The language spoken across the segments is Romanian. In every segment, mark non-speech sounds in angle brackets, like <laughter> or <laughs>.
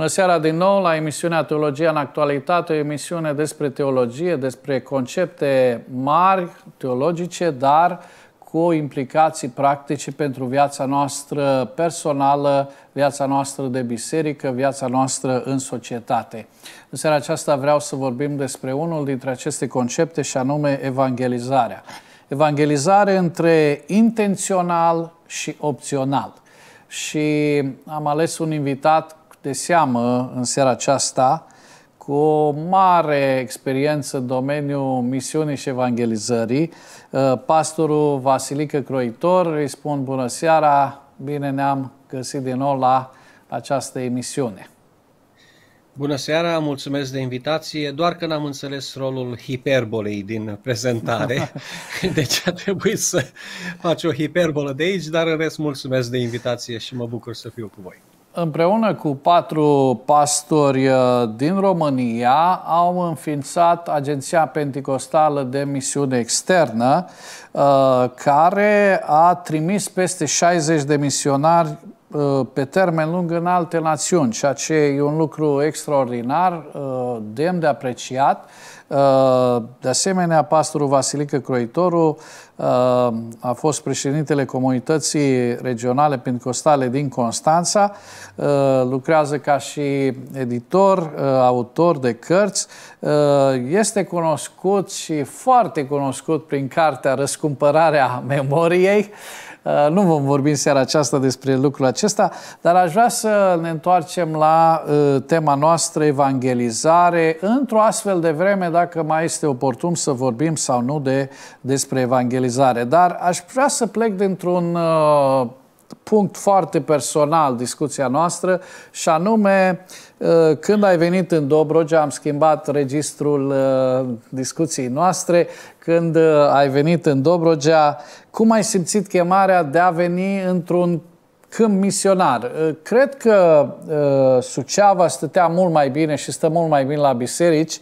Bună seara din nou la emisiunea Teologia în actualitate, o emisiune despre teologie, despre concepte mari teologice, dar cu implicații practice pentru viața noastră personală, viața noastră de biserică, viața noastră în societate. În seara aceasta vreau să vorbim despre unul dintre aceste concepte și anume evangelizarea. Evangelizare între intențional și opțional. Și am ales un invitat de seamă în seara aceasta cu o mare experiență în domeniul misiunii și evangelizării, uh, pastorul Vasilică Croitor. Îi spun bună seara, bine ne-am găsit din nou la această emisiune. Bună seara, mulțumesc de invitație, doar că n-am înțeles rolul hiperbolei din prezentare, <laughs> deci a trebuit să faci o hiperbolă de aici, dar în rest mulțumesc de invitație și mă bucur să fiu cu voi împreună cu patru pastori uh, din România, au înființat Agenția Pentecostală de Misiune Externă, uh, care a trimis peste 60 de misionari uh, pe termen lung în alte națiuni, ceea ce e un lucru extraordinar, demn de apreciat. Uh, de asemenea, pastorul Vasilică Croitoru uh, a fost președintele comunității regionale pentecostale din Constanța, uh, lucrează ca și editor, autor de cărți, este cunoscut și foarte cunoscut prin cartea Răscumpărarea Memoriei, Uh, nu vom vorbi în seara aceasta despre lucrul acesta, dar aș vrea să ne întoarcem la uh, tema noastră, evangelizare, într-o astfel de vreme, dacă mai este oportun să vorbim sau nu de, despre evangelizare. Dar aș vrea să plec dintr-un uh, punct foarte personal discuția noastră și anume uh, când ai venit în Dobrogea, am schimbat registrul uh, discuției noastre, când uh, ai venit în Dobrogea, cum ai simțit chemarea de a veni într-un câmp misionar? Cred că Suceava stătea mult mai bine și stă mult mai bine la biserici,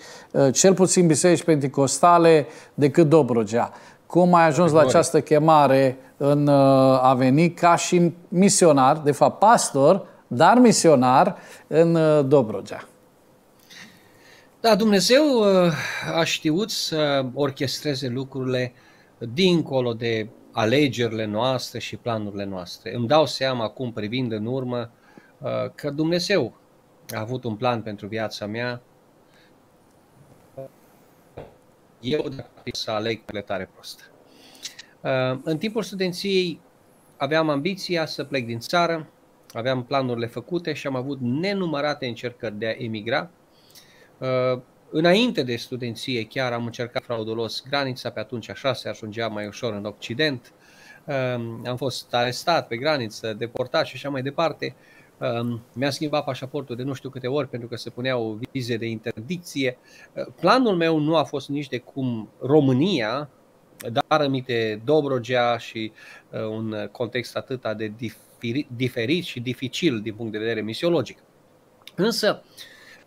cel puțin biserici pentecostale, decât Dobrogea. Cum ai ajuns la această chemare în uh, a veni ca și misionar, de fapt pastor, dar misionar în uh, Dobrogea? Da, Dumnezeu uh, a știut să orchestreze lucrurile dincolo de alegerile noastre și planurile noastre. Îmi dau seama acum, privind în urmă, că Dumnezeu a avut un plan pentru viața mea. Eu dacă să aleg pe tare prostă. Uh, în timpul studenției aveam ambiția să plec din țară, aveam planurile făcute și am avut nenumărate încercări de a emigra. Uh, înainte de studenție chiar am încercat fraudulos granița, pe atunci așa se ajungea mai ușor în Occident. Uh, am fost arestat pe graniță, deportat și așa mai departe. Mi-a schimbat pașaportul de nu știu câte ori pentru că se puneau vize de interdicție. Planul meu nu a fost nici de cum România, dar aminte Dobrogea și uh, un context atât de diferit și dificil din punct de vedere misiologic. Însă,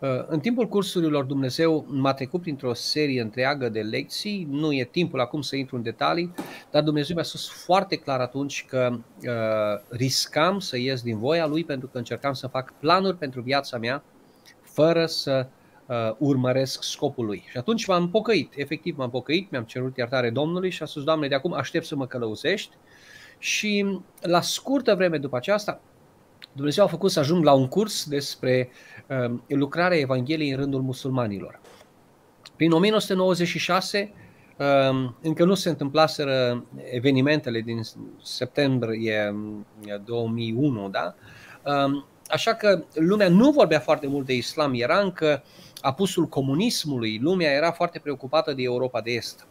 uh, în timpul cursurilor Dumnezeu m-a trecut printr-o serie întreagă de lecții, nu e timpul acum să intru în detalii, dar Dumnezeu mi-a spus foarte clar atunci că uh, riscam să ies din voia Lui pentru că încercam să fac planuri pentru viața mea fără să uh, uh, urmăresc scopul lui. Și atunci m-am pocăit, efectiv m-am pocăit, mi-am cerut iertare Domnului și a spus, Doamne, de acum aștept să mă călăuzești. Și la scurtă vreme după aceasta, Dumnezeu a făcut să ajung la un curs despre uh, lucrarea Evangheliei în rândul musulmanilor. Prin 1996, uh, încă nu se întâmplaseră evenimentele din septembrie 2001, da? Uh, așa că lumea nu vorbea foarte mult de islam, era încă apusul comunismului, lumea era foarte preocupată de Europa de Est.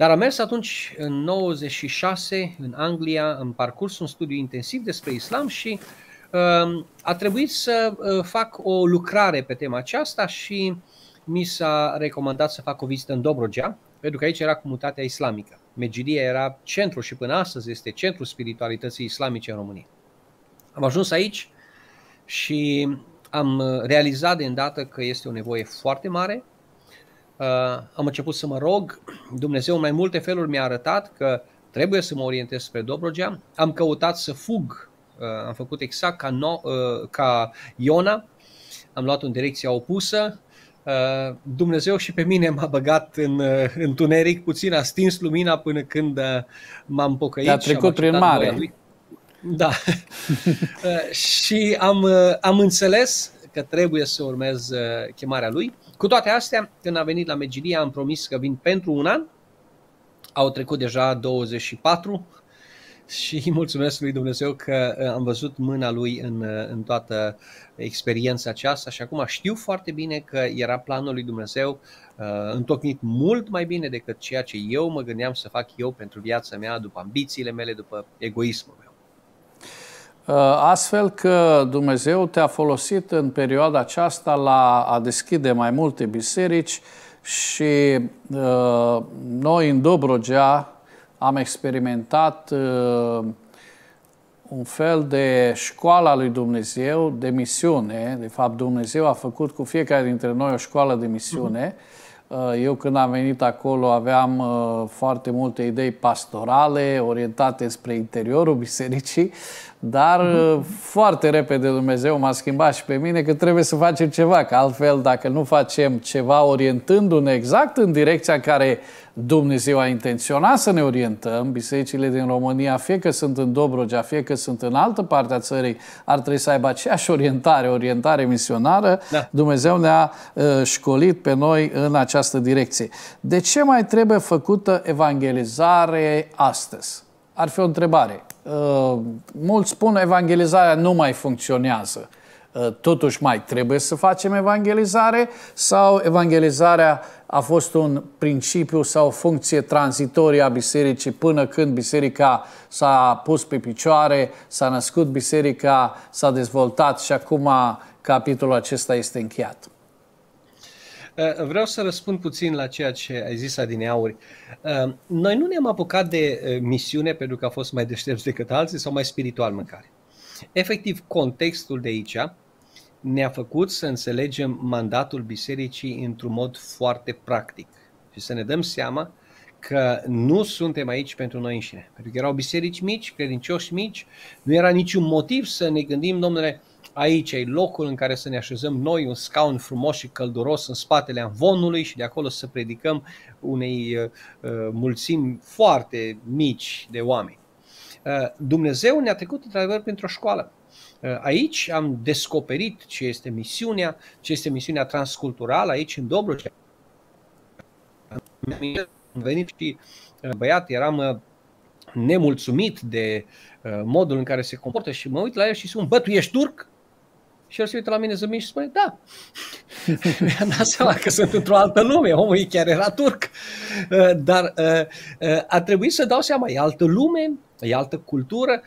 Dar am mers atunci în 96 în Anglia, am parcurs un studiu intensiv despre islam și uh, a trebuit să uh, fac o lucrare pe tema aceasta și mi s-a recomandat să fac o vizită în Dobrogea, pentru că aici era comunitatea islamică. Megidia era centru și până astăzi este centrul spiritualității islamice în România. Am ajuns aici și am uh, realizat de îndată că este o nevoie foarte mare. Uh, am început să mă rog, Dumnezeu în mai multe feluri mi-a arătat că trebuie să mă orientez spre Dobrogea. Am căutat să fug, uh, am făcut exact ca, no, ca Iona am luat în direcția opusă. Uh, Dumnezeu și pe mine m-a băgat în uh, întuneric, puțin a stins lumina până când uh, m-am pocăit. Te-a trecut prin mare. Lui. Da. <laughs> și am, am înțeles că trebuie să urmez chemarea lui. Cu toate astea, când a venit la Megilia, am promis că vin pentru un an. Au trecut deja 24 și <laughs> mulțumesc lui Dumnezeu că uh, am văzut mâna lui în, uh, în toată experiența aceasta și acum știu foarte bine că era planul lui Dumnezeu uh, întocmit mult mai bine decât ceea ce eu mă gândeam să fac eu pentru viața mea, după ambițiile mele, după egoismul meu. Astfel că Dumnezeu te-a folosit în perioada aceasta la a deschide mai multe biserici și uh, noi în Dobrogea am experimentat uh, un fel de școala lui Dumnezeu de misiune. De fapt, Dumnezeu a făcut cu fiecare dintre noi o școală de misiune. Uh, eu când am venit acolo aveam uh, foarte multe idei pastorale orientate spre interiorul bisericii, dar uh, foarte repede Dumnezeu m-a schimbat și pe mine că trebuie să facem ceva, că altfel dacă nu facem ceva orientându-ne exact în direcția în care Dumnezeu a intenționat să ne orientăm, bisericile din România, fie că sunt în Dobrogea, fie că sunt în altă parte a țării, ar trebui să aibă aceeași orientare, orientare misionară. Da. Dumnezeu ne-a uh, școlit pe noi în această direcție. De ce mai trebuie făcută evangelizare astăzi? Ar fi o întrebare. Uh, mulți spun evangelizarea nu mai funcționează. Uh, totuși mai trebuie să facem evangelizare sau evangelizarea a fost un principiu sau o funcție tranzitorie a bisericii până când biserica s-a pus pe picioare, s-a născut biserica, s-a dezvoltat și acum capitolul acesta este încheiat. Uh, vreau să răspund puțin la ceea ce ai zis adineauri. Uh, noi nu ne-am apucat de uh, misiune pentru că a fost mai deștepți decât alții sau mai spiritual măcar. Efectiv, contextul de aici ne-a făcut să înțelegem mandatul bisericii într-un mod foarte practic și să ne dăm seama că nu suntem aici pentru noi înșine. Pentru că erau biserici mici, credincioși mici, nu era niciun motiv să ne gândim, domnule, aici e locul în care să ne așezăm noi, un scaun frumos și călduros în spatele amvonului și de acolo să predicăm unei uh, uh mulțimi foarte mici de oameni. Uh, Dumnezeu ne-a trecut într-adevăr pentru o școală. Uh, aici am descoperit ce este misiunea, ce este misiunea transculturală aici în Dobrogea. Am venit și uh, băiat, eram nemulțumit de modul în care se comportă și mă uit la el și spun, bă, tu ești turc? Și el se uită la mine zâmbind și spune, da. <laughs> Mi-am dat seama că sunt într-o altă lume, omul chiar era turc. Uh, dar uh, uh, a trebuit să dau seama, e altă lume, e altă cultură.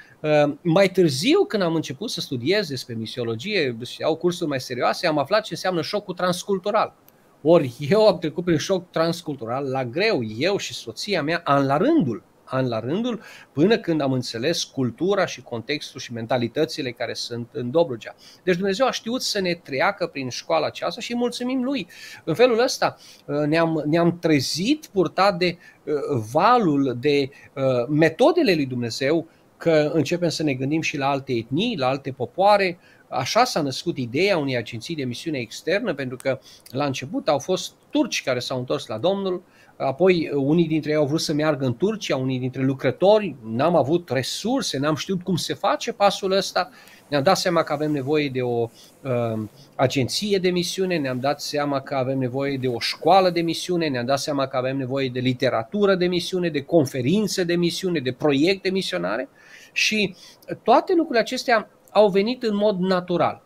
Mai târziu, când am început să studiez despre misiologie și au cursuri mai serioase, am aflat ce înseamnă șocul transcultural. Ori eu am trecut prin șoc transcultural la greu, eu și soția mea, an la rândul an la rândul, până când am înțeles cultura și contextul și mentalitățile care sunt în Dobrogea. Deci Dumnezeu a știut să ne treacă prin școala aceasta și mulțumim Lui. În felul ăsta uh, ne-am, ne-am trezit purtat de uh, valul, de uh, metodele lui Dumnezeu, că începem să ne gândim și la alte etnii, la alte popoare, Așa s-a născut ideea unei agenții de misiune externă, pentru că la început au fost turci care s-au întors la Domnul, Apoi unii dintre ei au vrut să meargă în Turcia, unii dintre lucrători, n-am avut resurse, n-am știut cum se face pasul ăsta. Ne-am dat seama că avem nevoie de o uh, agenție de misiune, ne-am dat seama că avem nevoie de o școală de misiune, ne-am dat seama că avem nevoie de literatură de misiune, de conferințe de misiune, de proiecte misionare și toate lucrurile acestea au venit în mod natural.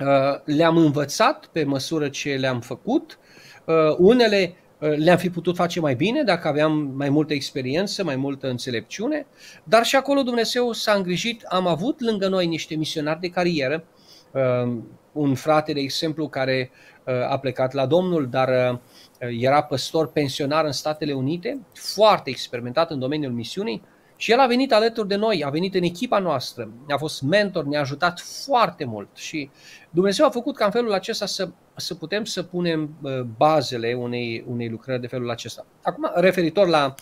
Uh, le-am învățat pe măsură ce le-am făcut, uh, unele Uh, le-am fi putut face mai bine dacă aveam mai multă experiență, mai multă înțelepciune, dar și acolo Dumnezeu s-a îngrijit. Am avut lângă noi niște misionari de carieră, uh, un frate, de exemplu, care uh, a plecat la Domnul, dar era păstor pensionar în Statele Unite, foarte experimentat în domeniul misiunii, și el a venit alături de noi, a venit în echipa noastră, ne-a fost mentor, ne-a ajutat foarte mult și Dumnezeu a făcut ca în felul acesta să, să putem să punem bazele unei, unei lucrări de felul acesta. Acum, referitor la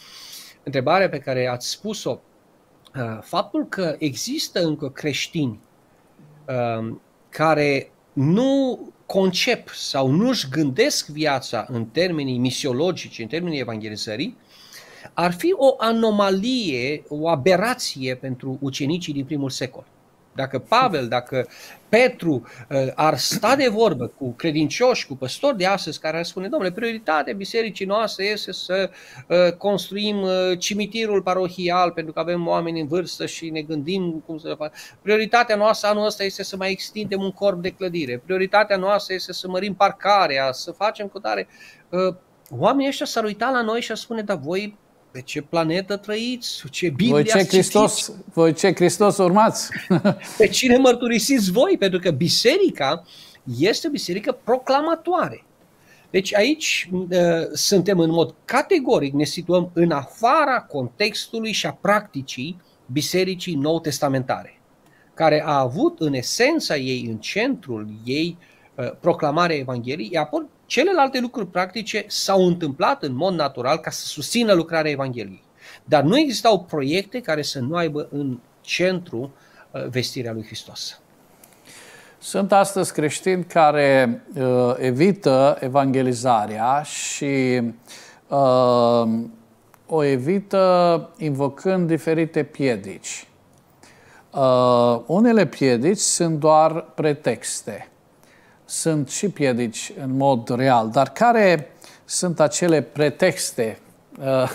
întrebarea pe care ați spus-o, uh, faptul că există încă creștini uh, care nu concep sau nu-și gândesc viața în termenii misiologici, în termenii evangelizării, ar fi o anomalie, o aberație pentru ucenicii din primul secol. Dacă Pavel, dacă Petru uh, ar sta de vorbă cu credincioși, cu păstori de astăzi care ar spune, domnule, prioritatea bisericii noastre este să uh, construim uh, cimitirul parohial pentru că avem oameni în vârstă și ne gândim cum să le facem. Prioritatea noastră anul ăsta este să mai extindem un corp de clădire. Prioritatea noastră este să mărim parcarea, să facem cu tare. Oamenii ăștia s-ar uita la noi și ar spune, da, voi pe ce planetă trăiți, ce Biblie voi ce, Hristos, voi ce Hristos urmați. pe cine mărturisiți voi, pentru că biserica este o biserică proclamatoare. Deci aici uh, suntem în mod categoric, ne situăm în afara contextului și a practicii bisericii nou testamentare, care a avut în esența ei, în centrul ei, uh, proclamarea Evangheliei, apoi Celelalte lucruri practice s-au întâmplat în mod natural ca să susțină lucrarea Evangheliei. Dar nu existau proiecte care să nu aibă în centru uh, vestirea lui Hristos. Sunt astăzi creștini care uh, evită evangelizarea și uh, o evită invocând diferite piedici. Uh, unele piedici sunt doar pretexte sunt și piedici în mod real, dar care sunt acele pretexte, uh,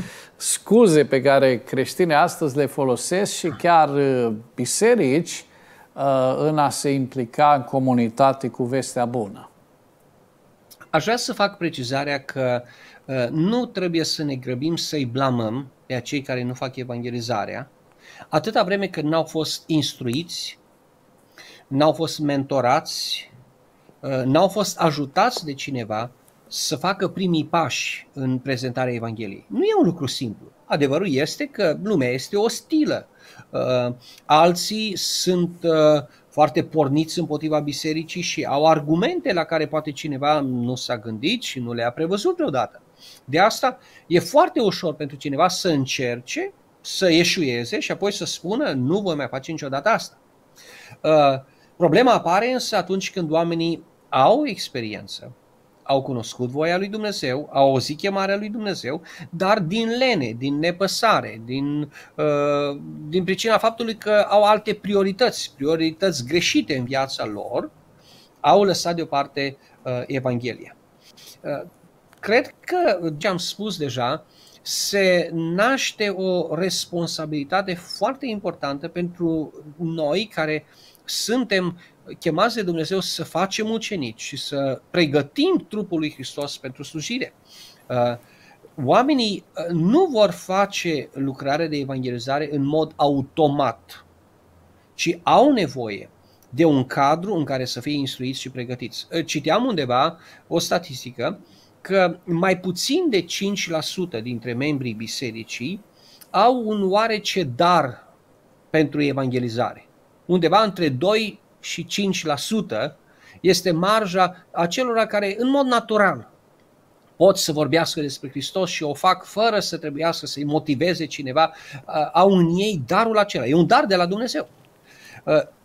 <laughs> scuze pe care creștinii astăzi le folosesc și chiar uh, biserici uh, în a se implica în comunitate cu vestea bună? Aș vrea să fac precizarea că nu trebuie să ne grăbim să-i blamăm pe acei care nu fac evangelizarea, atâta vreme cât n-au fost instruiți, n-au fost mentorați, Uh, n-au fost ajutați de cineva să facă primii pași în prezentarea Evangheliei. Nu e un lucru simplu. Adevărul este că lumea este ostilă. Uh, alții sunt uh, foarte porniți împotriva bisericii și au argumente la care poate cineva nu s-a gândit și nu le-a prevăzut vreodată. De asta e foarte ușor pentru cineva să încerce, să eșueze și apoi să spună nu voi mai face niciodată asta. Problema apare însă atunci când oamenii au experiență, au cunoscut voia lui Dumnezeu, au auzit chemarea lui Dumnezeu, dar din lene, din nepăsare, din, uh, din pricina faptului că au alte priorități, priorități greșite în viața lor, au lăsat deoparte uh, Evanghelia. Uh, cred că, ce am spus deja, se naște o responsabilitate foarte importantă pentru noi care suntem chemați de Dumnezeu să facem ucenici și să pregătim trupul lui Hristos pentru slujire. Uh, oamenii uh, nu vor face lucrarea de evangelizare în mod automat, ci au nevoie de un cadru în care să fie instruiți și pregătiți. Uh, citeam undeva o statistică că mai puțin de 5% dintre membrii bisericii au un oarece dar pentru evangelizare. Undeva între 2 și 5% este marja acelora care în mod natural pot să vorbească despre Hristos și o fac fără să trebuiască să-i motiveze cineva, au în ei darul acela. E un dar de la Dumnezeu.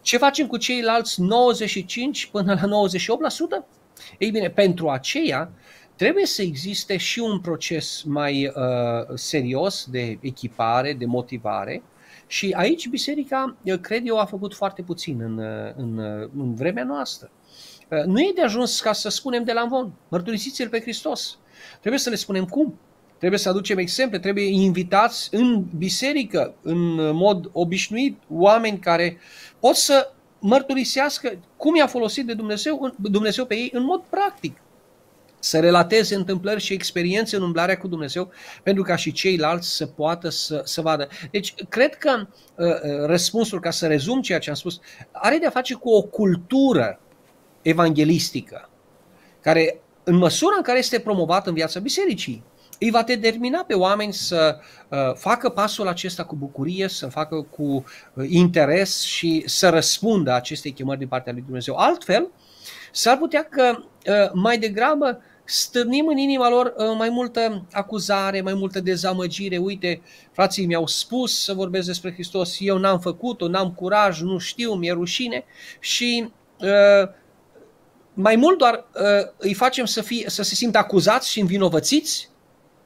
Ce facem cu ceilalți 95 până la 98%? Ei bine, pentru aceea trebuie să existe și un proces mai uh, serios de echipare, de motivare, și aici biserica, cred eu, a făcut foarte puțin în, în, în vremea noastră. Nu e de ajuns ca să spunem de la învon, mărturisiți-L pe Hristos. Trebuie să le spunem cum. Trebuie să aducem exemple, trebuie invitați în biserică, în mod obișnuit, oameni care pot să mărturisească cum i-a folosit de Dumnezeu, Dumnezeu pe ei în mod practic să relateze întâmplări și experiențe în umblarea cu Dumnezeu, pentru ca și ceilalți să poată să, să vadă. Deci, cred că uh, uh, răspunsul, ca să rezum ceea ce am spus, are de a face cu o cultură evanghelistică, care, în măsura în care este promovată în viața bisericii, îi va determina pe oameni să uh, facă pasul acesta cu bucurie, să facă cu uh, interes și să răspundă acestei chemări din partea lui Dumnezeu. Altfel, s-ar putea că uh, mai degrabă stârnim în inima lor uh, mai multă acuzare, mai multă dezamăgire. Uite, frații mi-au spus să vorbesc despre Hristos, eu n-am făcut-o, n-am curaj, nu știu, mi-e rușine și uh, mai mult doar îi facem să, fie, să se simtă acuzați și învinovățiți,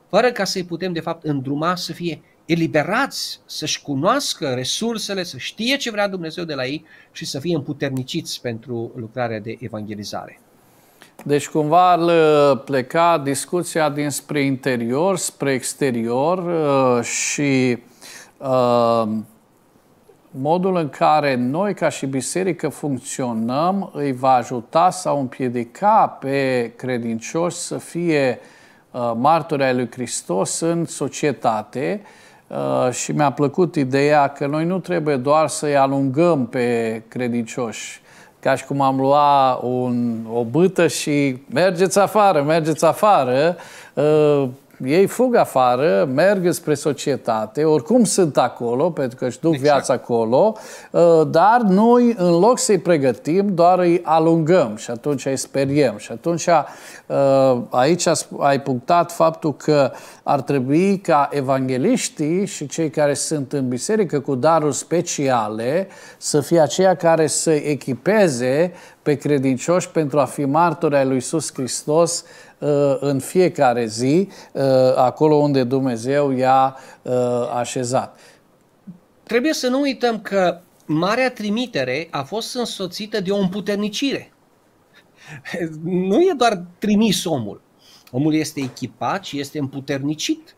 fără ca să-i putem de fapt îndruma să fie eliberați, să-și cunoască resursele, să știe ce vrea Dumnezeu de la ei și să fie împuterniciți pentru lucrarea de evangelizare. Deci cumva ar pleca discuția dinspre interior spre exterior uh, și uh, modul în care noi ca și biserică funcționăm îi va ajuta sau împiedica pe credincioși să fie uh, martori ai lui Hristos în societate. Și mi-a plăcut ideea că noi nu trebuie doar să-i alungăm pe credincioși, ca și cum am luat un, o bâtă și mergeți afară, mergeți afară, uh, ei fug afară, merg spre societate, oricum sunt acolo, pentru că își duc exact. viața acolo, uh, dar noi, în loc să-i pregătim, doar îi alungăm și atunci îi speriem. Și atunci uh, aici ai punctat faptul că ar trebui ca evangeliștii și cei care sunt în biserică cu daruri speciale să fie aceia care să echipeze pe credincioși pentru a fi martori ai lui Iisus Hristos Uh, în fiecare zi uh, acolo unde Dumnezeu i-a uh, așezat. Trebuie să nu uităm că marea trimitere a fost însoțită de o împuternicire. <laughs> Nu e doar trimis omul. Omul este echipat și este împuternicit.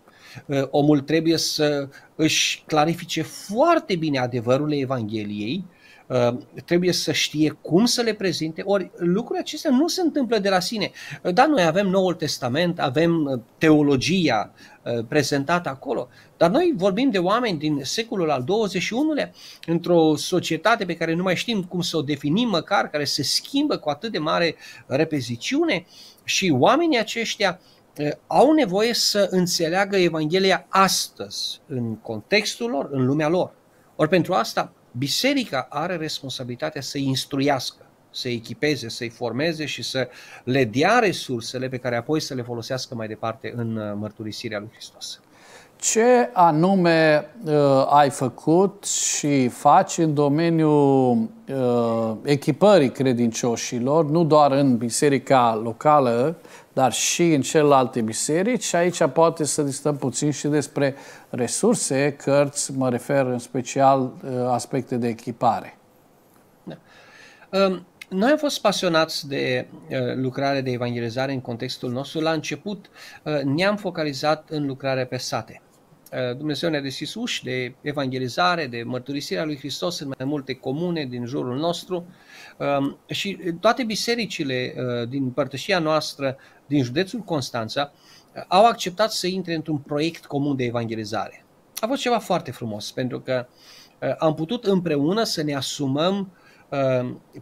Omul trebuie să își clarifice foarte bine adevărurile Evangheliei, Uh, trebuie să știe cum să le prezinte, ori lucrurile acestea nu se întâmplă de la sine. Uh, da, noi avem Noul Testament, avem uh, teologia prezentată acolo, dar noi vorbim de oameni din secolul al XXI-lea, într-o societate pe care nu mai știm cum să o definim măcar, care se schimbă cu atât de mare repeziciune și oamenii aceștia au nevoie să înțeleagă Evanghelia astăzi, în contextul lor, în lumea lor. Ori pentru asta biserica are responsabilitatea să instruiască, să echipeze, să-i formeze și să le dea resursele pe care apoi să le folosească mai departe în uh, mărturisirea lui Hristos. Ce anume uh, ai făcut și faci în domeniul uh, echipării credincioșilor, nu doar în biserica locală, dar și în celelalte biserici și aici poate să discutăm puțin și despre resurse, cărți, mă refer în special uh, aspecte de echipare. Da. Um, noi am fost pasionați de uh, lucrare de evangelizare în contextul nostru. La început uh, ne-am focalizat în lucrarea pe sate. Dumnezeu ne-a deschis uși de evangelizare, de mărturisirea lui Hristos în mai multe comune din jurul nostru um, și toate bisericile din părtășia noastră din județul Constanța au acceptat să intre într-un proiect comun de evangelizare. A fost ceva foarte frumos, pentru că uh, am putut împreună să ne asumăm uh,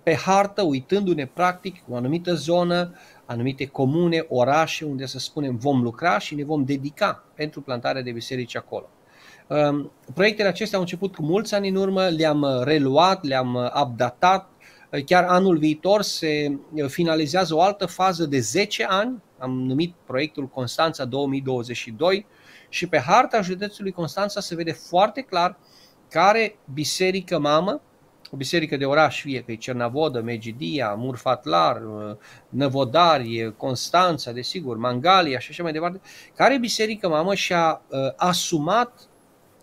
pe hartă, uitându-ne practic o anumită zonă, anumite comune, orașe, unde să spunem vom lucra și ne vom dedica pentru plantarea de biserici acolo. Um, proiectele acestea au început cu mulți ani în urmă, le-am reluat, le-am updatat, Chiar anul viitor se finalizează o altă fază de 10 ani, am numit proiectul Constanța 2022 și pe harta județului Constanța se vede foarte clar care biserică mamă, o biserică de oraș, fie că e Cernavodă, Megidia, Murfatlar, Năvodari, Constanța, desigur, Mangalia și așa mai departe, care biserică mamă și-a uh, asumat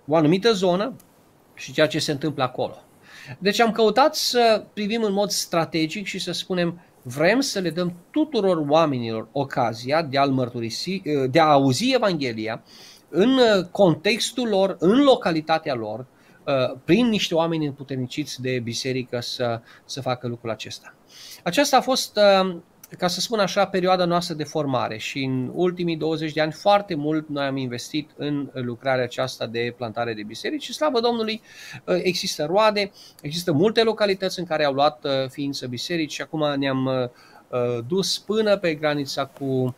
o anumită zonă și ceea ce se întâmplă acolo. Deci am căutat să privim în mod strategic și să spunem vrem să le dăm tuturor oamenilor ocazia de a, mărturisi, de a auzi Evanghelia în contextul lor, în localitatea lor, prin niște oameni împuterniciți de biserică să, să facă lucrul acesta. Aceasta a fost ca să spun așa, perioada noastră de formare și în ultimii 20 de ani foarte mult noi am investit în lucrarea aceasta de plantare de biserici și slavă Domnului uh, există roade, există multe localități în care au luat uh, ființă biserici și acum ne-am uh, dus până pe granița cu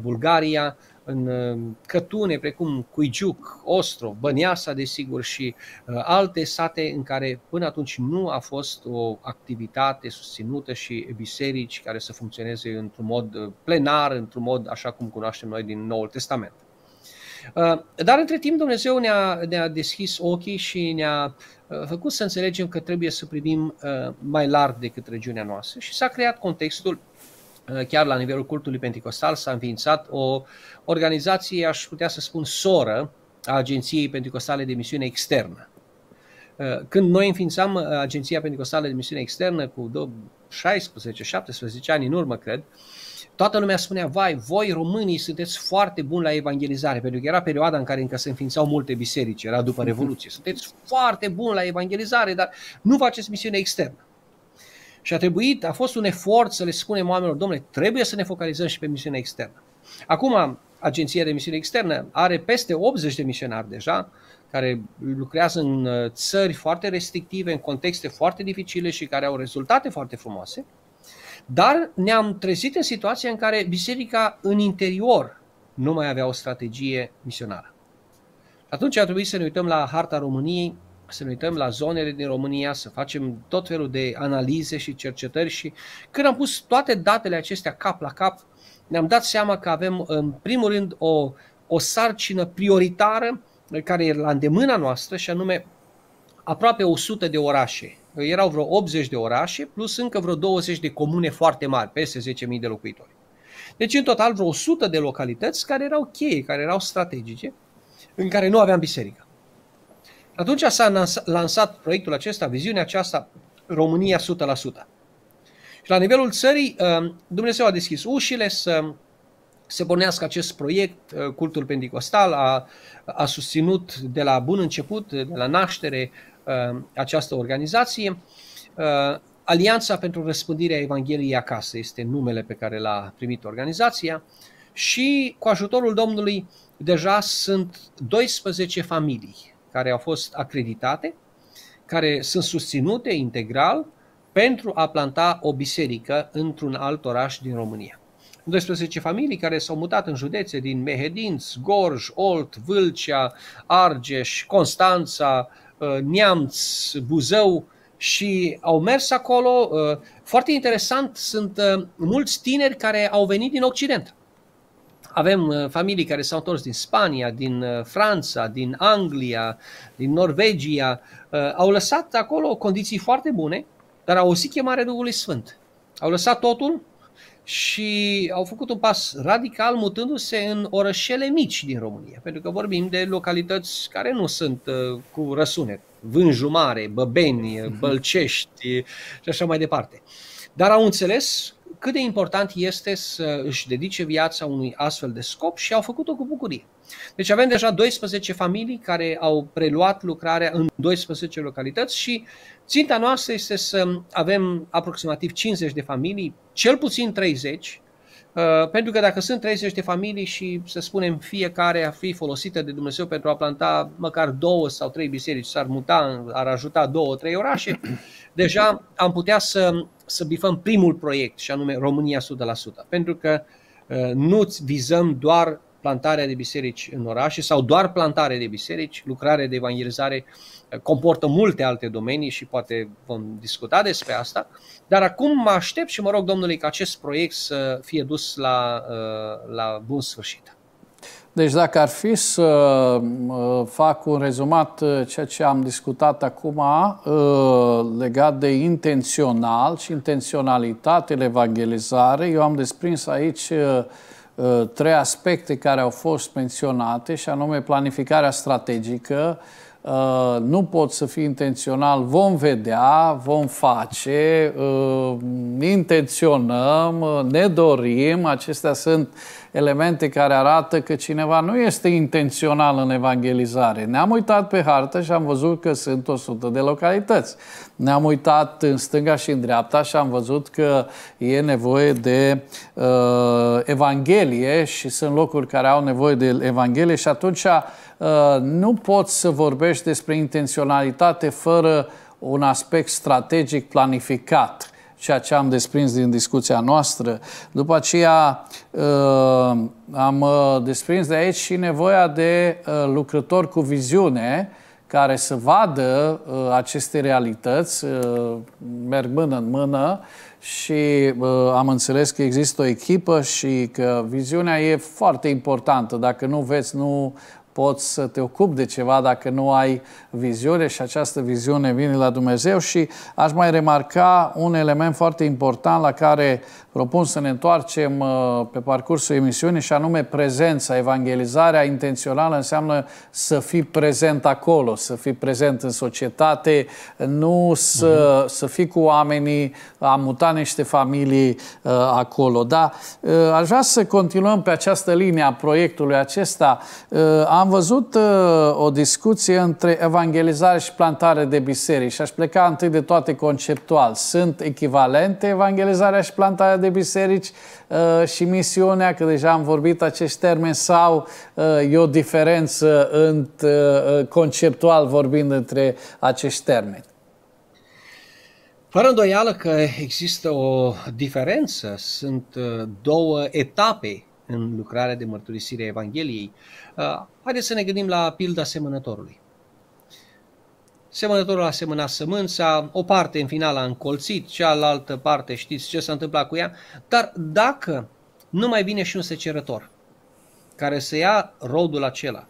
Bulgaria, în uh, cătune precum Cuigiuc, Ostro, Băniasa, desigur, și uh, alte sate în care până atunci nu a fost o activitate susținută și biserici care să funcționeze într-un mod uh, plenar, într-un mod așa cum cunoaștem noi din Noul Testament. Dar între timp Dumnezeu ne-a, ne-a deschis ochii și ne-a făcut să înțelegem că trebuie să privim mai larg decât regiunea noastră și s-a creat contextul chiar la nivelul cultului pentecostal s-a înființat o organizație, aș putea să spun, soră a Agenției Pentecostale de Misiune Externă. Când noi înființam Agenția Pentecostală de Misiune Externă cu 16-17 ani în urmă, cred, toată lumea spunea, vai, voi românii sunteți foarte buni la evangelizare, pentru că era perioada în care încă se înființau multe biserici, era după Revoluție. <laughs> Sunteți foarte buni la evangelizare, dar nu faceți misiune externă. Și a trebuit, a fost un efort să le spunem oamenilor, domnule, trebuie să ne focalizăm și pe misiunea externă. Acum, Agenția de Misiune Externă are peste 80 de misionari deja, care lucrează în uh, țări foarte restrictive, în contexte foarte dificile și care au rezultate foarte frumoase. Dar ne-am trezit în situația în care biserica în interior nu mai avea o strategie misionară. Atunci a trebuit să ne uităm la harta României, să ne uităm la zonele din România, să facem tot felul de analize și cercetări și când am pus toate datele acestea cap la cap, ne-am dat seama că avem în primul rând o, o sarcină prioritară care e la îndemâna noastră și anume aproape 100 de orașe. Erau vreo 80 de orașe plus încă vreo 20 de comune foarte mari, peste 10.000 de locuitori. Deci în total vreo 100 de localități care erau cheie, care erau strategice, în care nu aveam biserică. Atunci s-a lansat proiectul acesta, viziunea aceasta, România 100%. Și la nivelul țării, uh, Dumnezeu a deschis ușile să se pornească acest proiect, uh, cultul pentecostal a, a susținut de la bun început, de la naștere, uh, această organizație. Alianța pentru răspândirea Evangheliei acasă este numele pe care l-a primit organizația și cu ajutorul Domnului deja sunt 12 familii care au fost acreditate, care sunt susținute integral pentru a planta o biserică într-un alt oraș din România. 12 familii care s-au mutat în județe din Mehedinț, Gorj, Olt, Vâlcea, Argeș, Constanța, uh, Neamț, Buzău și au mers acolo. Uh, foarte interesant, sunt uh, mulți tineri care au venit din Occident. Avem uh, familii care s-au întors din Spania, din uh, Franța, din Anglia, din Norvegia. Uh, au lăsat acolo condiții foarte bune, dar au auzit chemarea Duhului Sfânt. Au lăsat totul și au făcut un pas radical mutându-se în orășele mici din România, pentru că vorbim de localități care nu sunt cu răsunet, Vânju Mare, Băbeni, mhm. <laughs> Bălcești și așa mai departe. Dar au înțeles cât de important este să își dedice viața unui astfel de scop și au făcut-o cu bucurie. Deci avem deja 12 familii care au preluat lucrarea în 12 localități și ținta noastră este să avem aproximativ 50 de familii, cel puțin 30, Uh, pentru că dacă sunt 30 de familii și, să spunem, fiecare ar fi folosită de Dumnezeu pentru a planta măcar două sau trei biserici, s-ar muta, ar ajuta două, trei orașe, <clears throat> deja am putea să, să bifăm primul proiect, și anume România 100%. Pentru că uh, nu vizăm doar plantarea de biserici în orașe sau doar plantare de biserici, lucrare de evangelizare uh, comportă multe alte domenii și poate vom discuta despre asta, dar acum mă aștept și mă rog Domnului ca acest proiect să fie dus la, uh, la bun sfârșit. Deci dacă ar fi să uh, fac un rezumat ceea ce am discutat acum legat de intențional și intenționalitate evangelizare, eu am desprins aici Uh, trei aspecte care au fost menționate, și anume planificarea strategică, Uh, nu pot să fii intențional, vom vedea, vom face, uh, intenționăm, uh, ne dorim, acestea sunt elemente care arată că cineva nu este intențional în evangelizare. Ne-am uitat pe hartă și am văzut că sunt 100 de localități. Ne-am uitat în stânga și în dreapta și am văzut că e nevoie de uh, evanghelie și sunt locuri care au nevoie de evanghelie și atunci uh, nu poți să vorbești despre intenționalitate fără un aspect strategic planificat ceea ce am desprins din discuția noastră. După aceea uh, am uh, desprins de aici și nevoia de uh, lucrători cu viziune care să vadă aceste realități, merg mână în mână și am înțeles că există o echipă și că viziunea e foarte importantă. Dacă nu veți, nu poți să te ocupi de ceva dacă nu ai viziune și această viziune vine la Dumnezeu și aș mai remarca un element foarte important la care propun să ne întoarcem uh, pe parcursul emisiunii și anume prezența. Evangelizarea intențională înseamnă să fii prezent acolo, să fii prezent în societate, nu să, uh-huh. să fii cu oamenii, a muta niște familii uh, acolo. Da, uh, aș vrea să continuăm pe această linie a proiectului acesta. Uh, am văzut uh, o discuție între evangelizare și plantare de biserici și aș pleca întâi de toate conceptual. Sunt echivalente evangelizarea și plantarea de de biserici uh, și misiunea, că deja am vorbit acești termeni, sau uh, e o diferență înt, uh, conceptual vorbind între acești termeni? Fără îndoială că există o diferență, sunt două etape în lucrarea de mărturisire a Evangheliei. Haideți să ne gândim la pilda semănătorului. Semănătorul a semănat sămânța, o parte în final a încolțit, cealaltă parte știți ce s-a întâmplat cu ea, dar dacă nu mai vine și un secerător care să ia rodul acela,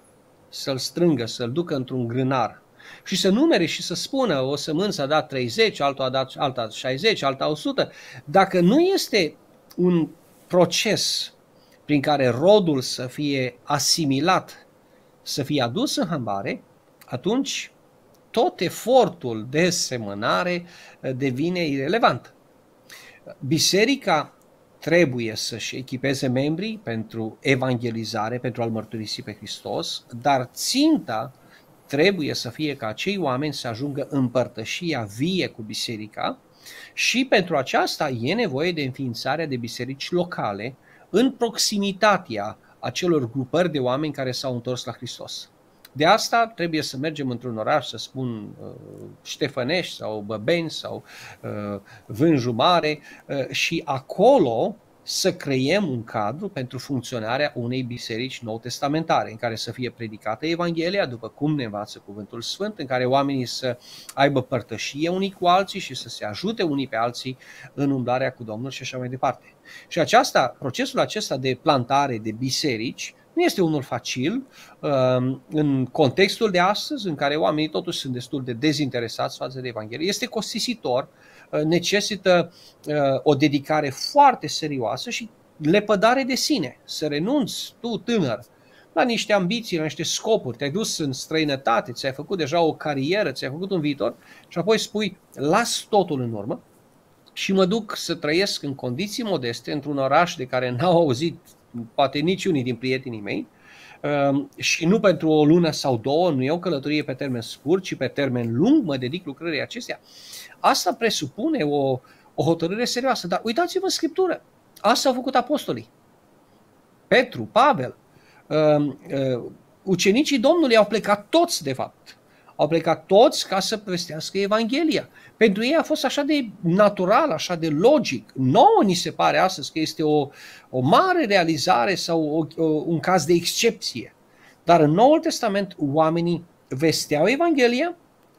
să-l strângă, să-l ducă într-un grânar și să numere și să spună o sămânță a dat 30, alta a dat alta 60, alta 100, dacă nu este un proces prin care rodul să fie asimilat, să fie adus în hambare, atunci tot efortul de semănare eh, devine irelevant. Biserica trebuie să-și echipeze membrii pentru evangelizare, pentru a-L mărturisi pe Hristos, dar ținta trebuie să fie ca acei oameni să ajungă în părtășia vie cu biserica și pentru aceasta e nevoie de înființarea de biserici locale în proximitatea acelor grupări de oameni care s-au întors la Hristos. De asta trebuie să mergem într-un oraș, să spun uh, Ștefănești sau Băbeni sau uh, Vânju Mare uh, și acolo să creiem un cadru pentru funcționarea unei biserici nou-testamentare, în care să fie predicată Evanghelia, după cum ne învață Cuvântul Sfânt, în care oamenii să aibă părtășie unii cu alții și să se ajute unii pe alții în umblarea cu Domnul și așa mai departe. Și aceasta, procesul acesta de plantare de biserici nu este unul facil um, în contextul de astăzi, în care oamenii totuși sunt destul de dezinteresați față de Evanghelie. Este costisitor, uh, necesită uh, o dedicare foarte serioasă și lepădare de sine. Să renunți tu, tânăr, la niște ambiții, la niște scopuri, te-ai dus în străinătate, ți-ai făcut deja o carieră, ți-ai făcut un viitor și apoi spui, las totul în urmă și mă duc să trăiesc în condiții modeste într-un oraș de care n-au auzit poate nici unii din prietenii mei, um, și nu pentru o lună sau două, nu e o călătorie pe termen scurt, ci pe termen lung mă dedic lucrării acestea. Asta presupune o, o hotărâre serioasă. Dar uitați-vă în Scriptură. Asta au făcut apostolii. Petru, Pavel, um, uh, ucenicii Domnului au plecat toți, de fapt. Au plecat toți ca să vestească Evanghelia. Pentru ei a fost așa de natural, așa de logic. Nouă ni se pare astăzi că este o, o mare realizare sau o, o, un caz de excepție. Dar în Noul Testament oamenii vesteau Evanghelia,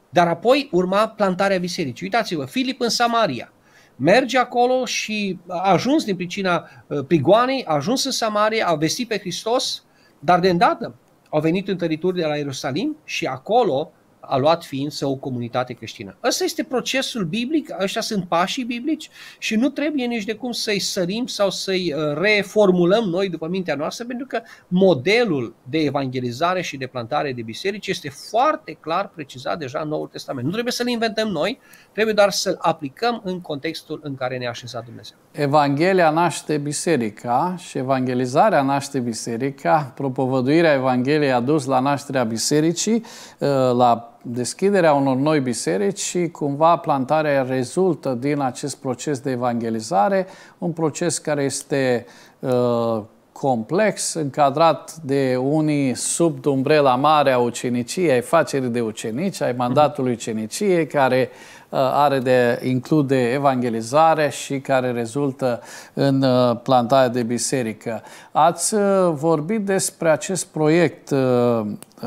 dar apoi urma plantarea bisericii. Uitați-vă, Filip în Samaria. Merge acolo și a ajuns din pricina uh, prigoanei, a ajuns în Samaria, a vestit pe Hristos, dar de îndată au venit întărituri de la Ierusalim și acolo a luat ființă o comunitate creștină. Ăsta este procesul biblic, ăștia sunt pașii biblici și nu trebuie nici de cum să-i sărim sau să-i uh, reformulăm noi după mintea noastră, pentru că modelul de evangelizare și de plantare de biserici este foarte clar precizat deja în Noul Testament. Nu trebuie să-l inventăm noi, trebuie doar să-l aplicăm în contextul în care ne-a așezat Dumnezeu. Evanghelia naște biserica și evangelizarea naște biserica, propovăduirea Evangheliei a dus la nașterea bisericii, uh, la deschiderea unor noi biserici și cumva plantarea rezultă din acest proces de evangelizare, un proces care este uh, complex, încadrat de unii sub umbrela mare a uceniciei, ai facerii de ucenici, ai mandatului uceniciei, care uh, are de include evangelizare și care rezultă în uh, plantarea de biserică. Ați uh, vorbit despre acest proiect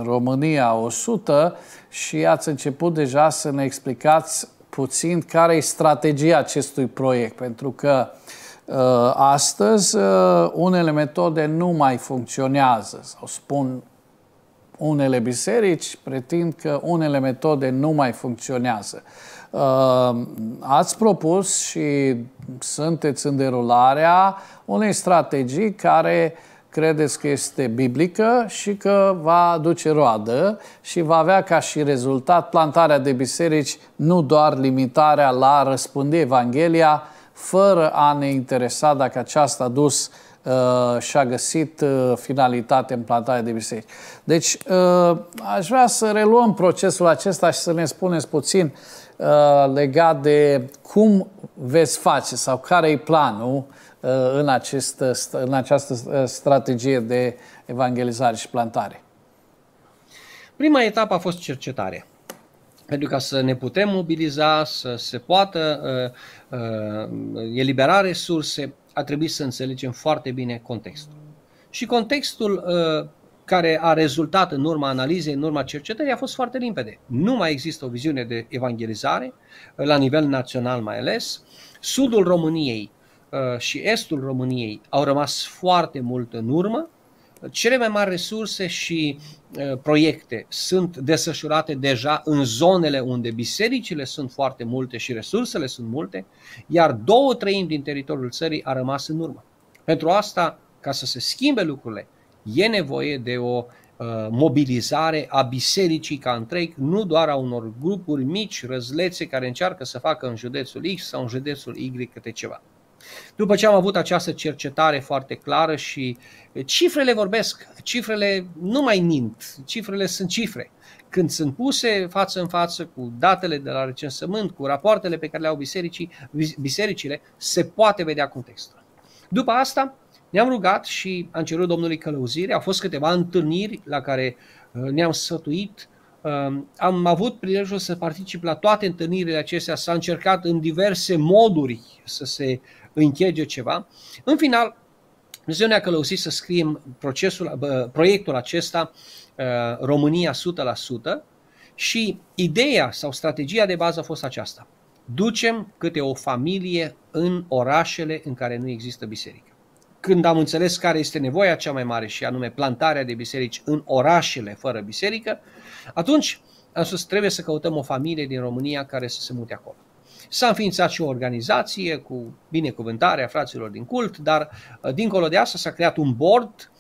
România 100 și ați început deja să ne explicați puțin care e strategia acestui proiect, pentru că uh, astăzi uh, unele metode nu mai funcționează sau spun unele biserici pretind că unele metode nu mai funcționează. Uh, ați propus și sunteți în derularea unei strategii care credeți că este biblică și că va aduce roadă și va avea ca și rezultat plantarea de biserici, nu doar limitarea la răspândi Evanghelia, fără a ne interesa dacă aceasta a dus uh, și-a găsit uh, finalitate în plantarea de biserici. Deci, uh, aș vrea să reluăm procesul acesta și să ne spuneți puțin uh, legat de cum veți face sau care e planul uh, în, acest, în această uh, strategie de evangelizare și plantare. Prima etapă a fost cercetare pentru ca să ne putem mobiliza, să se poată uh, uh, elibera resurse, a trebuit să înțelegem foarte bine contextul. Și contextul uh, care a rezultat în urma analizei, în urma cercetării, a fost foarte limpede. Nu mai există o viziune de evangelizare, uh, la nivel național mai ales. Sudul României uh, și estul României au rămas foarte mult în urmă, cele mai mari resurse și uh, proiecte sunt desfășurate deja în zonele unde bisericile sunt foarte multe și resursele sunt multe, iar două treimi din teritoriul țării a rămas în urmă. Pentru asta, ca să se schimbe lucrurile, e nevoie de o uh, mobilizare a bisericii ca întreg, nu doar a unor grupuri mici, răzlețe, care încearcă să facă în județul X sau în județul Y câte ceva. După ce am avut această cercetare foarte clară și cifrele vorbesc, cifrele nu mai mint, cifrele sunt cifre. Când sunt puse față în față cu datele de la recensământ, cu rapoartele pe care le au bisericii, bisericile, se poate vedea contextul. După asta ne-am rugat și am cerut Domnului călăuzire, au fost câteva întâlniri la care uh, ne-am sfătuit, um, am avut prilejul să particip la toate întâlnirile acestea, s-a încercat în diverse moduri să se închege ceva. În final, Dumnezeu ne-a călăusit să scriem procesul, proiectul acesta uh, România 100% și ideea sau strategia de bază a fost aceasta. Ducem câte o familie în orașele în care nu există biserică. Când am înțeles care este nevoia cea mai mare și anume plantarea de biserici în orașele fără biserică, atunci am spus trebuie să căutăm o familie din România care să se mute acolo. S-a înființat și o organizație cu binecuvântarea fraților din cult, dar uh, dincolo de asta s-a creat un board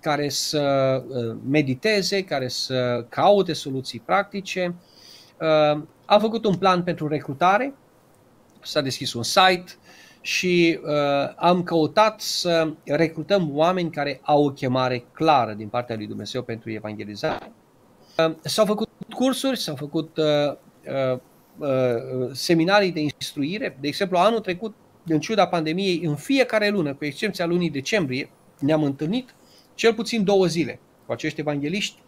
care să uh, mediteze, care să caute soluții practice. Uh, a făcut un plan pentru recrutare, s-a deschis un site și am căutat să recrutăm oameni care au o chemare clară din partea lui Dumnezeu pentru evangelizare. S-au făcut cursuri, s-au făcut Uh, seminarii de instruire. De exemplu, anul trecut, în ciuda pandemiei, în fiecare lună, cu excepția lunii decembrie, ne-am întâlnit cel puțin două zile cu acești evangeliști.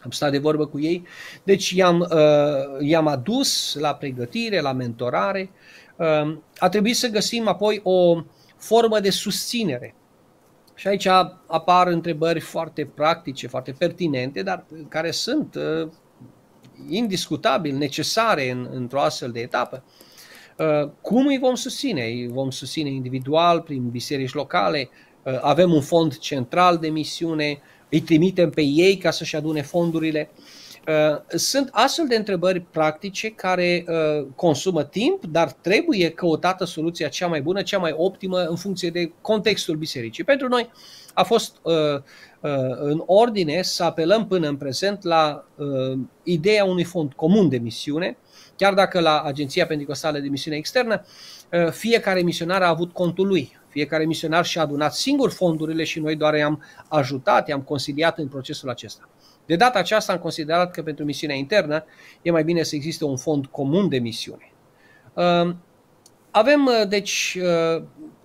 Am stat de vorbă cu ei. Deci i-am, uh, i-am adus la pregătire, la mentorare. Uh, a trebuit să găsim apoi o formă de susținere. Și aici apar întrebări foarte practice, foarte pertinente, dar care sunt indiscutabil necesare în, într-o astfel de etapă. Uh, cum îi vom susține? Îi vom susține individual, prin biserici locale, uh, avem un fond central de misiune, îi trimitem pe ei ca să-și adune fondurile. Uh, sunt astfel de întrebări practice care consumă timp, dar trebuie căutată soluția cea mai bună, cea mai optimă în funcție de contextul bisericii. Pentru noi a fost Uh, în ordine să apelăm până în prezent la uh, ideea unui fond comun de misiune, chiar dacă la Agenția Pentecostală de Misiune Externă uh, fiecare misionar a avut contul lui. Fiecare misionar și-a adunat singur fondurile și noi doar i-am ajutat, i-am consiliat în procesul acesta. De data aceasta am considerat că pentru misiunea internă e mai bine să existe un fond comun de misiune. Avem, deci,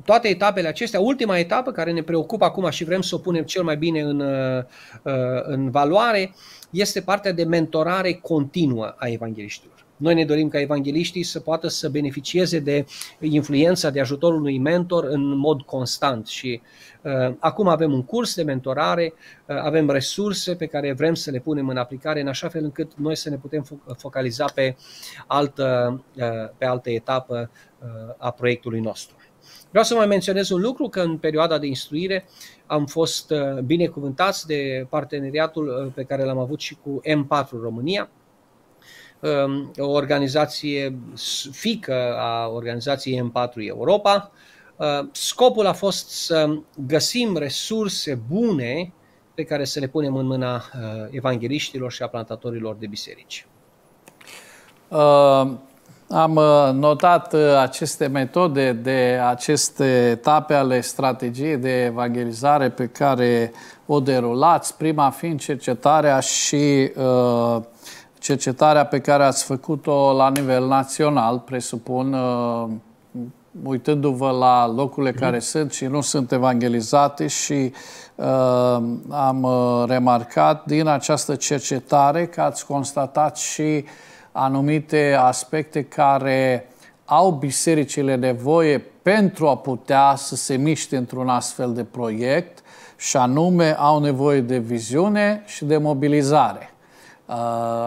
toate etapele acestea, ultima etapă care ne preocupă acum și vrem să o punem cel mai bine în, uh, uh, în valoare, este partea de mentorare continuă a evangeliștilor. Noi ne dorim ca evangeliștii să poată să beneficieze de influența, de ajutorul unui mentor în mod constant și uh, acum avem un curs de mentorare, uh, avem resurse pe care vrem să le punem în aplicare în așa fel încât noi să ne putem focaliza pe altă, uh, pe altă etapă uh, a proiectului nostru. Vreau să mai menționez un lucru, că în perioada de instruire am fost binecuvântați de parteneriatul pe care l-am avut și cu M4 România, um, o organizație fică a organizației M4 Europa. Scopul a fost să găsim resurse bune pe care să le punem în mâna uh, evangeliștilor și a plantatorilor de biserici. Uh, am uh, notat uh, aceste metode de aceste etape ale strategiei de evangelizare pe care o derulați, prima fiind cercetarea și uh, cercetarea pe care ați făcut-o la nivel național, presupun, uh, uitându-vă la locurile mm. care sunt și nu sunt evangelizate și uh, am uh, remarcat din această cercetare că ați constatat și anumite aspecte care au bisericile nevoie pentru a putea să se miște într-un astfel de proiect și anume au nevoie de viziune și de mobilizare. Uh,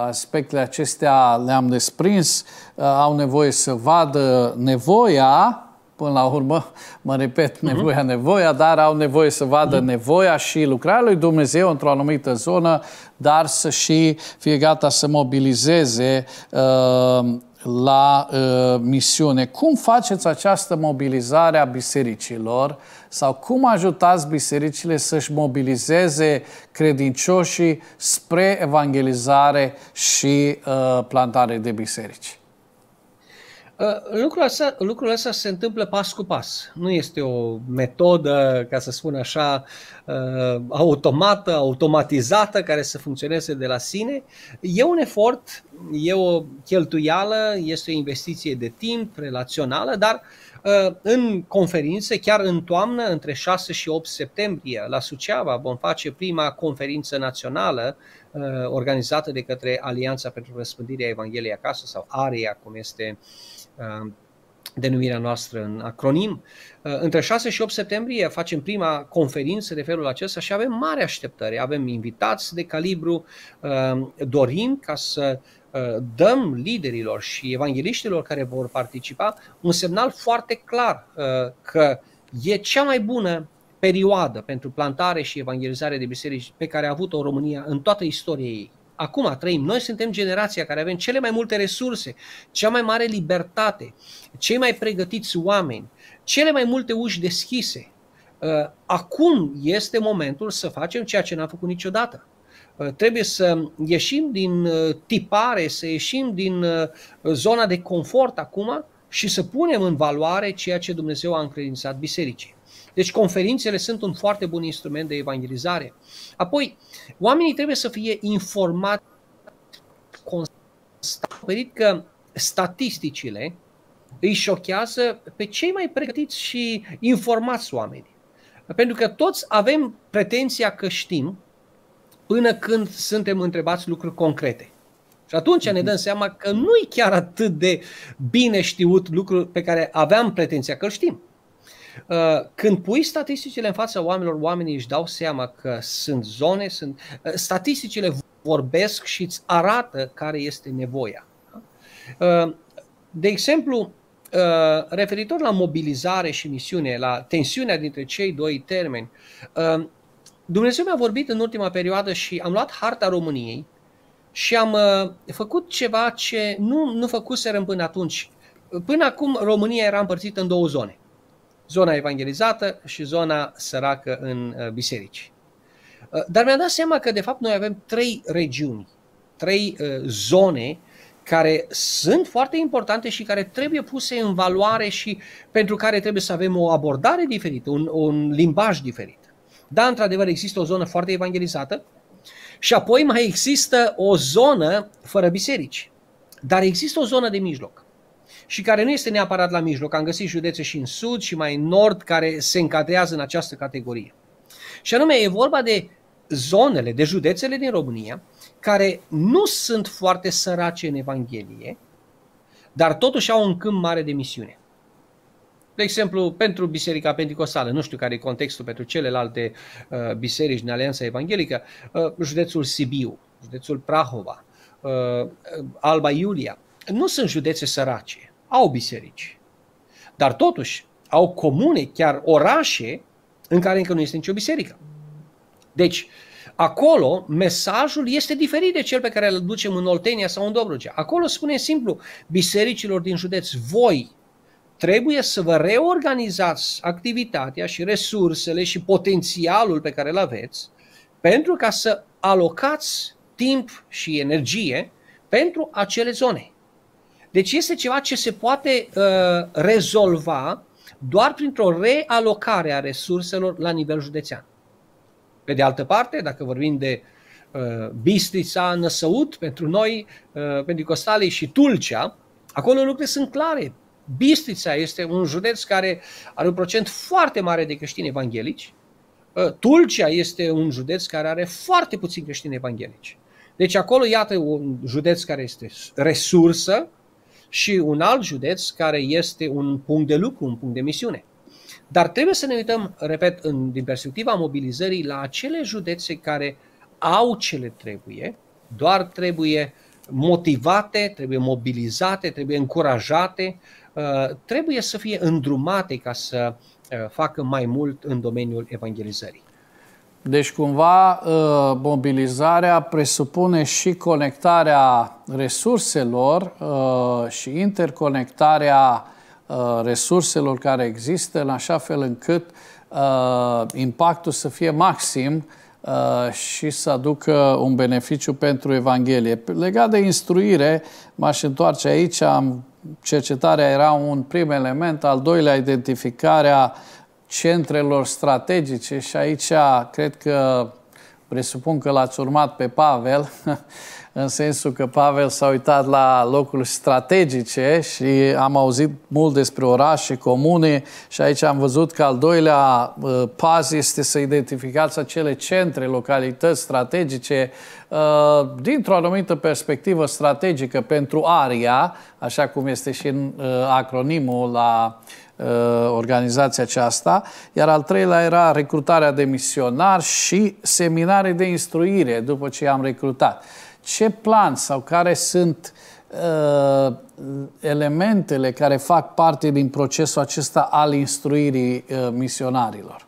aspectele acestea le-am desprins, uh, au nevoie să vadă nevoia, până la urmă, mă repet, mhm. nevoia, nevoia, dar au nevoie să vadă mhm. nevoia și lucrarea lui Dumnezeu într-o anumită zonă, dar să și fie gata să mobilizeze uh, la uh, misiune. Cum faceți această mobilizare a bisericilor sau cum ajutați bisericile să-și mobilizeze credincioșii spre evangelizare și uh, plantare de biserici? Uh, lucrul ăsta, lucrul ăsta se întâmplă pas cu pas. Nu este o metodă, ca să spun așa, uh, automată, automatizată, care să funcționeze de la sine. E un efort, e o cheltuială, este o investiție de timp relațională, dar uh, în conferințe, chiar în toamnă, între 6 și 8 septembrie, la Suceava, vom face prima conferință națională organizată de către Alianța pentru Răspândirea Evangheliei Acasă sau ARIA, cum este uh, Uh, denumirea noastră în acronim. Uh, între 6 și 8 septembrie facem prima conferință de felul acesta și avem mari așteptări. Avem invitați de calibru, uh, dorim ca să dăm liderilor și evangeliștilor care vor participa un semnal foarte clar că e cea mai bună perioadă pentru plantare și evangelizare de biserici pe care a avut-o România în toată istoria ei acum trăim. Noi suntem generația care avem cele mai multe resurse, cea mai mare libertate, cei mai pregătiți oameni, cele mai multe uși deschise. Uh, acum este momentul să facem ceea ce n-am făcut niciodată. Uh, trebuie să ieșim din uh, tipare, să ieșim din zona de confort acum și să punem în valoare ceea ce Dumnezeu a încredințat bisericii. Deci conferințele sunt un foarte bun instrument de evangelizare. Apoi, oamenii trebuie să fie informați constant. că statisticile îi șochează pe cei mai pregătiți și informați oameni. Pentru că toți avem pretenția că știm până când suntem întrebați lucruri concrete. Și atunci ne dăm seama că nu e chiar atât de bine știut lucrul pe care aveam pretenția că îl știm. Uh, când pui statisticile în fața oamenilor, oamenii își dau seama că sunt zone, sunt uh, statisticile vorbesc și îți arată care este nevoia. Uh, de exemplu, referitor la mobilizare și misiune, la tensiunea dintre cei doi termeni, Dumnezeu mi-a vorbit în ultima perioadă și am luat harta României și am făcut ceva ce nu, nu făcuserăm până atunci. Până acum România era împărțită în două zone zona evangelizată și zona săracă în uh, biserici. Uh, dar mi-am dat seama că de fapt noi avem trei regiuni, trei uh, zone care sunt foarte importante și care trebuie puse în valoare și pentru care trebuie să avem o abordare diferită, un, un limbaj diferit. Da, într-adevăr, există o zonă foarte evangelizată și apoi mai există o zonă fără biserici. Dar există o zonă de mijloc și care nu este neapărat la mijloc. Am găsit județe și în sud și mai în nord care se încadrează în această categorie. Și anume e vorba de zonele, de județele din România care nu sunt foarte sărace în Evanghelie, dar totuși au un câmp mare de misiune. De exemplu, pentru Biserica Pentecostală, nu știu care e contextul pentru celelalte uh, biserici din Alianța Evanghelică, uh, județul Sibiu, județul Prahova, uh, Alba Iulia, nu sunt județe sărace au biserici. Dar totuși au comune, chiar orașe, în care încă nu este nicio biserică. Deci, acolo mesajul este diferit de cel pe care îl ducem în Oltenia sau în Dobrogea. Acolo spune simplu bisericilor din județ, voi trebuie să vă reorganizați activitatea și resursele și potențialul pe care îl aveți pentru ca să alocați timp și energie pentru acele zone. Deci este ceva ce se poate uh, rezolva doar printr-o realocare a resurselor la nivel județean. Pe de altă parte, dacă vorbim de uh, Bistrița, Năsăut, pentru noi, uh, pentru Costalei și Tulcea, acolo lucrurile sunt clare. Bistrița este un județ care are un procent foarte mare de creștini evanghelici. Uh, Tulcea este un județ care are foarte puțini creștini evanghelici. Deci acolo, iată, un județ care este resursă și un alt județ care este un punct de lucru, un punct de misiune. Dar trebuie să ne uităm, repet, în, din perspectiva mobilizării, la acele județe care au ce le trebuie, doar trebuie motivate, trebuie mobilizate, trebuie încurajate, uh, trebuie să fie îndrumate ca să uh, facă mai mult în domeniul evangelizării. Deci, cumva, uh, mobilizarea presupune și conectarea resurselor și interconectarea resurselor care există în așa fel încât impactul să fie maxim și să aducă un beneficiu pentru Evanghelie. Legat de instruire, m-aș întoarce aici, cercetarea era un prim element, al doilea identificarea centrelor strategice și aici cred că presupun că l-ați urmat pe Pavel, <laughs> în sensul că Pavel s-a uitat la locuri strategice și am auzit mult despre orașe comune și aici am văzut că al doilea uh, pas este să identificați acele centre, localități strategice uh, dintr-o anumită perspectivă strategică pentru aria, așa cum este și în uh, acronimul la organizația aceasta, iar al treilea era recrutarea de misionari și seminarii de instruire după ce i-am recrutat ce plan sau care sunt uh, elementele care fac parte din procesul acesta al instruirii uh, misionarilor?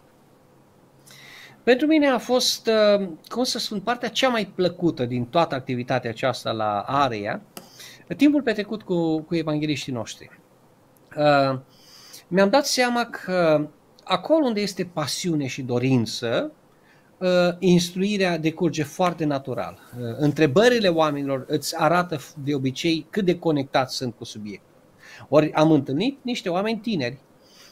Pentru mine a fost, uh, cum să spun, partea cea mai plăcută din toată activitatea aceasta la area, timpul petrecut cu, cu evangeliștii noștri. Uh, mi-am dat seama că acolo unde este pasiune și dorință, uh, instruirea decurge foarte natural. Uh, întrebările oamenilor îți arată de obicei cât de conectați sunt cu subiectul. Ori am întâlnit niște oameni tineri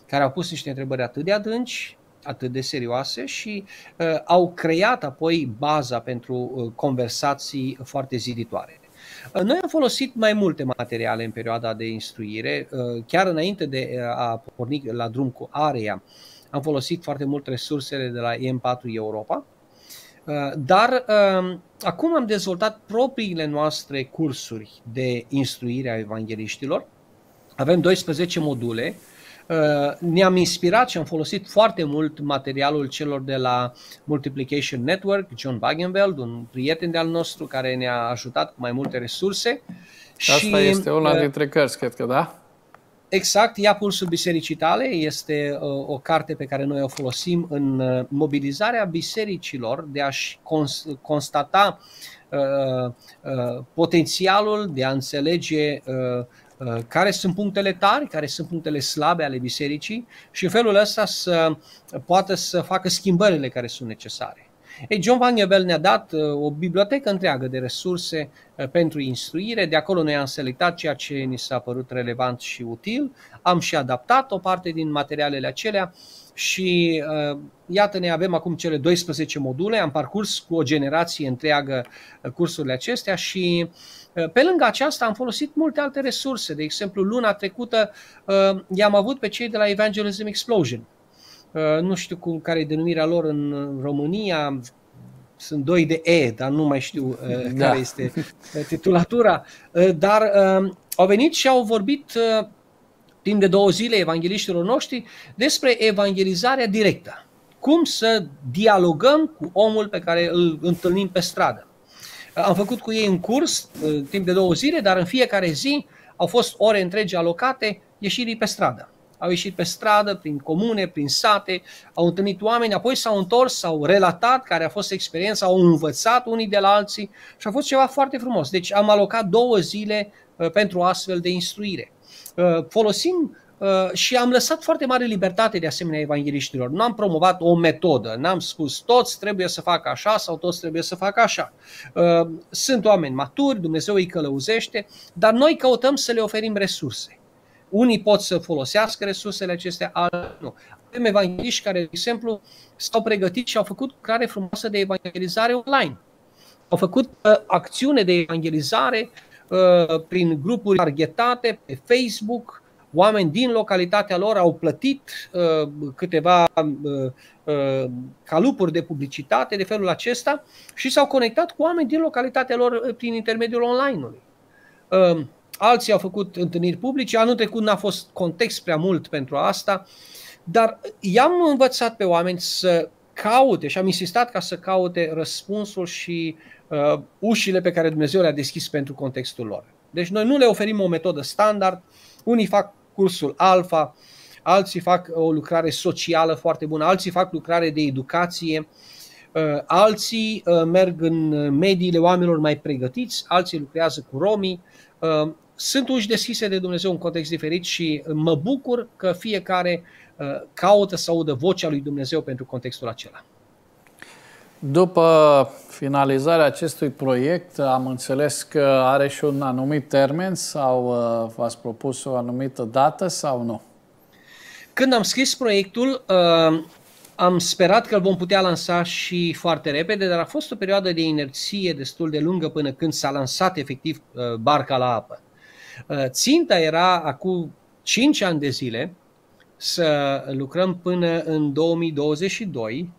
care au pus niște întrebări atât de adânci, atât de serioase și uh, au creat apoi baza pentru uh, conversații foarte ziditoare. Uh, noi am folosit mai multe materiale în perioada de instruire, uh, chiar înainte de a porni la drum cu area am folosit foarte mult resursele de la EM4 Europa, uh, dar um, acum am dezvoltat propriile noastre cursuri de instruire a evangeliștilor. Avem 12 module. Uh, ne-am inspirat și am folosit foarte mult materialul celor de la Multiplication Network, John Wagenveld, un prieten de-al nostru care ne-a ajutat cu mai multe resurse. Asta și, este una uh, dintre cărți, cred că, da? Exact, Ia pulsul bisericii tale este uh, o carte pe care noi o folosim în uh, mobilizarea bisericilor de a-și cons- constata uh, uh, potențialul de a înțelege uh, uh, care sunt punctele tari, care sunt punctele slabe ale bisericii și în felul ăsta să poată să facă schimbările care sunt necesare. Ei, John Van Gebel ne-a dat uh, o bibliotecă întreagă de resurse uh, pentru instruire, de acolo noi am selectat ceea ce ni s-a părut relevant și util, am și adaptat o parte din materialele acelea și uh, iată ne avem acum cele 12 module, am parcurs cu o generație întreagă cursurile acestea și pe lângă aceasta am folosit multe alte resurse. De exemplu, luna trecută i-am avut pe cei de la Evangelism Explosion, Uh, nu știu cum care e denumirea lor în România, sunt doi de E, dar nu mai știu uh, da. care este uh, titulatura, dar au venit și au vorbit timp de două zile evangeliștilor noștri despre evangelizarea directă. Cum să dialogăm cu omul pe care îl întâlnim pe stradă. Am făcut cu ei un curs timp de două zile, dar în fiecare zi au fost ore întregi alocate ieșirii pe stradă au ieșit pe stradă, prin comune, prin sate, au întâlnit oameni, apoi s-au întors, s-au relatat care a fost experiența, au învățat unii de la alții și a fost ceva foarte frumos. Deci am alocat două zile uh, pentru astfel de instruire. Uh, folosim Uh, și am lăsat foarte mare libertate de asemenea evangeliștilor. Nu am promovat o metodă, n-am spus toți trebuie să facă așa sau toți trebuie să facă așa. Uh, sunt oameni maturi, Dumnezeu îi călăuzește, dar noi căutăm să le oferim resurse. Unii pot să folosească resursele acestea, alții nu. Avem evangeliști care, de exemplu, s-au pregătit și au făcut lucrare frumoasă de evangelizare online. Au făcut uh, acțiune de evangelizare uh, prin grupuri targetate pe Facebook, oameni din localitatea lor au plătit uh, câteva uh, uh, calupuri de publicitate de felul acesta și s-au conectat cu oameni din localitatea lor uh, prin intermediul online-ului. Uh, alții au făcut întâlniri publice, anul trecut n-a fost context prea mult pentru asta, dar i-am învățat pe oameni să caute și am insistat ca să caute răspunsul și uh, ușile pe care Dumnezeu le-a deschis pentru contextul lor. Deci noi nu le oferim o metodă standard, unii fac cursul Alfa, alții fac o lucrare socială foarte bună, alții fac lucrare de educație, uh, alții uh, merg în mediile oamenilor mai pregătiți, alții lucrează cu romii. Uh, sunt uși deschise de Dumnezeu în context diferit și mă bucur că fiecare caută să audă vocea lui Dumnezeu pentru contextul acela. După finalizarea acestui proiect, am înțeles că are și un anumit termen sau uh, v-ați propus o anumită dată sau nu? Când am scris proiectul, uh, am sperat că îl vom putea lansa și foarte repede, dar a fost o perioadă de inerție destul de lungă până când s-a lansat efectiv uh, barca la apă. Ținta era acum 5 ani de zile să lucrăm până în 2022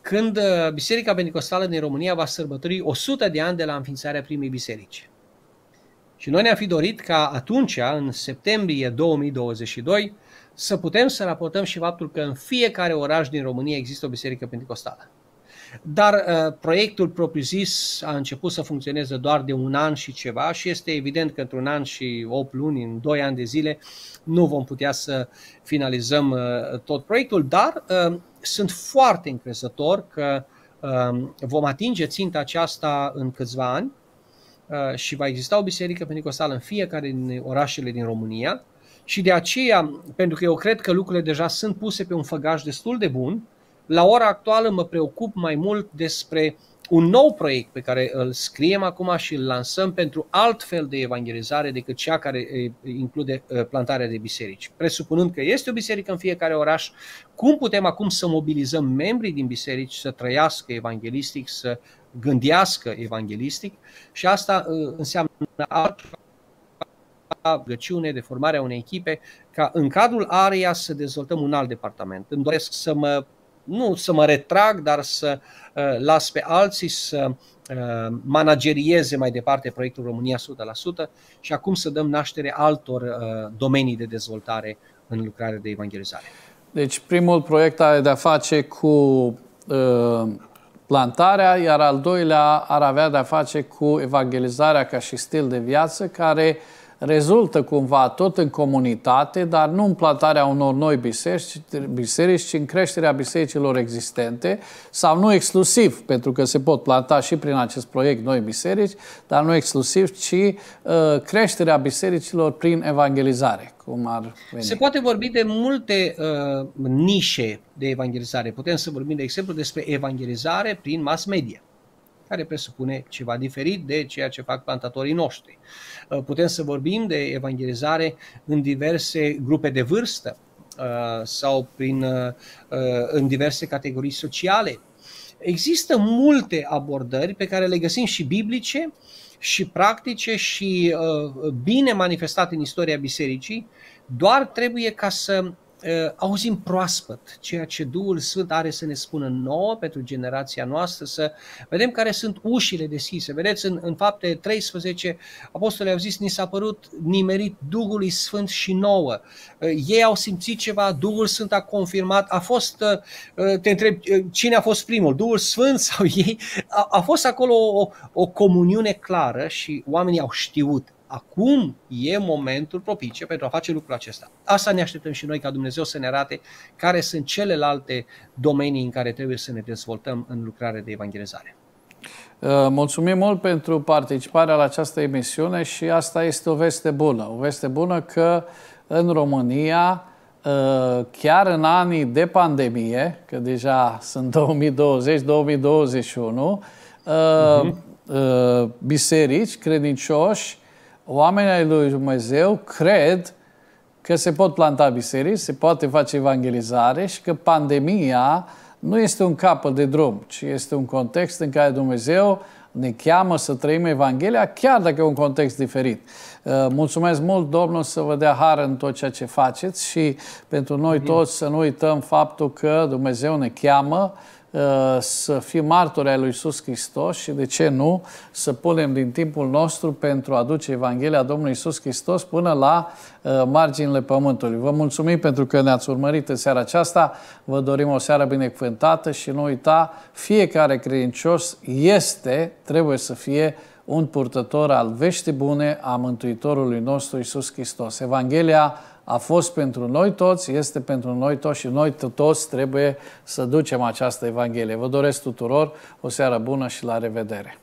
când uh, Biserica Pentecostală din România va sărbători 100 de ani de la înființarea primei biserici. Și noi ne-am fi dorit ca atunci, în septembrie 2022, să putem să raportăm și faptul că în fiecare oraș din România există o biserică pentecostală. Dar uh, proiectul propriu-zis a început să funcționeze doar de un an și ceva și este evident că într-un an și 8 luni, în 2 ani de zile, nu vom putea să finalizăm uh, tot proiectul, dar uh, sunt foarte încrezător că uh, vom atinge ținta aceasta în câțiva ani uh, și va exista o biserică pentecostală în fiecare din orașele din România și de aceea, pentru că eu cred că lucrurile deja sunt puse pe un făgaș destul de bun, la ora actuală mă preocup mai mult despre un nou proiect pe care îl scriem acum și îl lansăm pentru alt fel de evangelizare decât cea care include plantarea de biserici. Presupunând că este o biserică în fiecare oraș, cum putem acum să mobilizăm membrii din biserici să trăiască evanghelistic, să gândească evanghelistic și asta înseamnă alt rugăciune, de formarea unei echipe, ca în cadrul AREA să dezvoltăm un alt departament. Îmi doresc să mă nu să mă retrag, dar să uh, las pe alții să uh, managerieze mai departe proiectul România 100% și acum să dăm naștere altor uh, domenii de dezvoltare în lucrare de evangelizare. Deci primul proiect are de-a face cu uh, plantarea, iar al doilea ar avea de-a face cu evangelizarea ca și stil de viață, care uh, rezultă cumva tot în comunitate, dar nu în plantarea unor noi biserici, biserici, ci în creșterea bisericilor existente, sau nu exclusiv, pentru că se pot planta și prin acest proiect noi biserici, dar nu exclusiv, ci uh, creșterea bisericilor prin evangelizare, cum ar veni. Se poate vorbi de multe uh, nișe de evangelizare. Putem să vorbim, de exemplu, despre evangelizare prin mass media care presupune ceva diferit de ceea ce fac plantatorii noștri. Uh, putem să vorbim de evangelizare în diverse grupe de vârstă uh, sau prin, uh, în diverse categorii sociale. Există multe abordări pe care le găsim și biblice și practice și bine manifestate în istoria bisericii, doar trebuie ca să uh, auzim proaspăt ceea ce Duhul Sfânt are să ne spună nouă pentru generația noastră, să vedem care sunt ușile deschise. Vedeți, în, în fapte 13, apostolii au zis, ni s-a părut nimerit Duhului Sfânt și nouă. Uh, ei au simțit ceva, Duhul Sfânt a confirmat, a fost, uh, te întreb, uh, cine a fost primul, Duhul Sfânt sau ei? A, a fost acolo o, o comuniune clară și oamenii au știut acum e momentul propice pentru a face lucrul acesta. Asta ne așteptăm și noi ca Dumnezeu să ne arate care sunt celelalte domenii în care trebuie să ne dezvoltăm în lucrare de evangelizare. Uh, mulțumim mult pentru participarea la această emisiune și asta este o veste bună. O veste bună că în România, uh, chiar în anii de pandemie, că deja sunt <laughs> 2020-2021, uh-huh. Uh, biserici, credincioși, oamenii ai lui Dumnezeu cred că se pot planta biserici, se poate face evangelizare și că pandemia nu este un capăt de drum, ci este un context în care Dumnezeu ne cheamă să trăim Evanghelia, chiar dacă e un context diferit. Uh, mulțumesc mult, Domnul, să vă dea har în tot ceea ce faceți și pentru noi toți să nu uităm faptul că Dumnezeu ne cheamă Uh, să fim martori ai lui Iisus Hristos și, de ce nu, să punem din timpul nostru pentru a aduce Evanghelia Domnului Iisus Hristos până la uh, marginile pământului. Vă mulțumim pentru că ne-ați urmărit în seara aceasta. Vă dorim o seară binecuvântată și nu uita, fiecare credincios este, trebuie să fie un purtător al veștii bune a Mântuitorului nostru Iisus Hristos. Evanghelia a fost pentru noi toți, este pentru noi toți și noi toți trebuie să ducem această Evanghelie. Vă doresc tuturor o seară bună și la revedere!